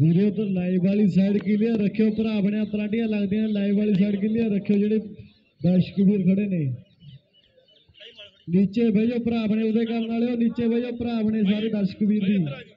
वीरे उधर लाइव वाली साइड के लिए रखे हो भरा अपने तराटियां लगते हैं लाइव वाली साइड के लिए रखे जेडे दर्शक भीर खड़े ने नीचे बेजो भरा अपने उदे करने वाले हो नीचे बेजो भरा अपने सारे दर्शक भीर जी दी।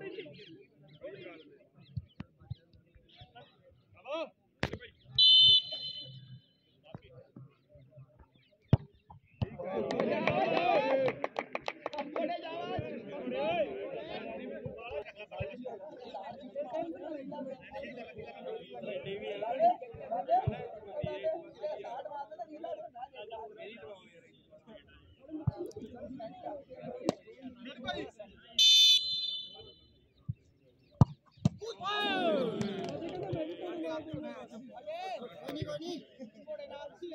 করেছে ਨਹੀਂ ਕੋਈ ਨਹੀਂ ਕੋੜੇ ਨਾਲ ਸੀ